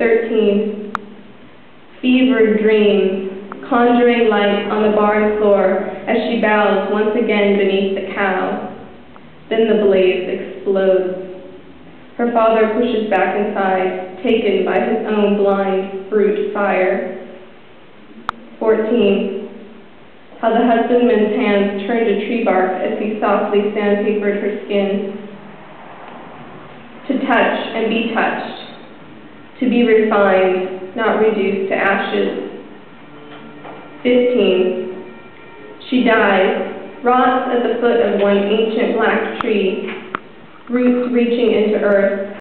13. Fevered dreams, conjuring light on the barn floor as she bows once again beneath the cow. Then the blaze explodes. Her father pushes back inside, taken by his own blind brute fire. 14. How the husbandman's hands turn to tree bark as he softly sandpapered her skin. To touch and be touched. To be refined, not reduced to ashes. 15. She dies, rots at the foot of one ancient black tree, roots reaching into earth,